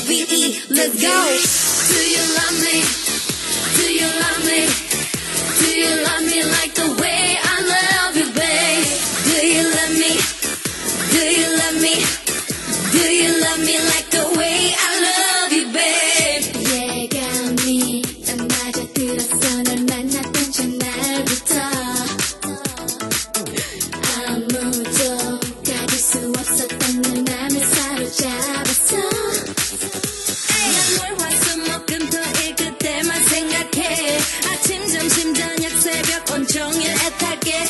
B-E, let's go. 종일 애타게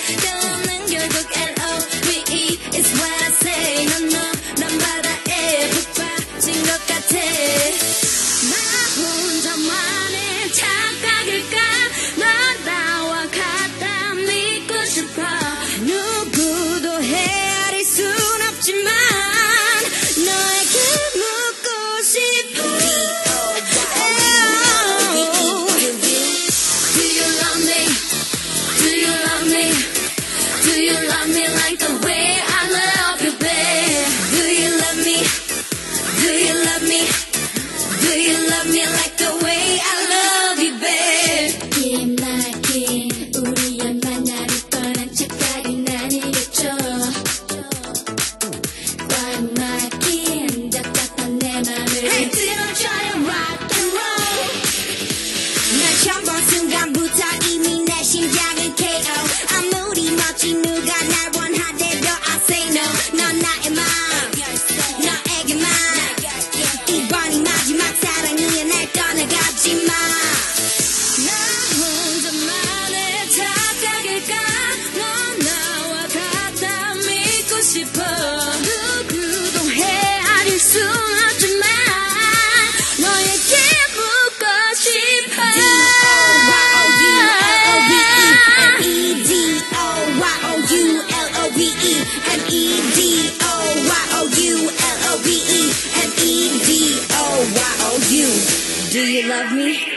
night. Y O U. Do you love me?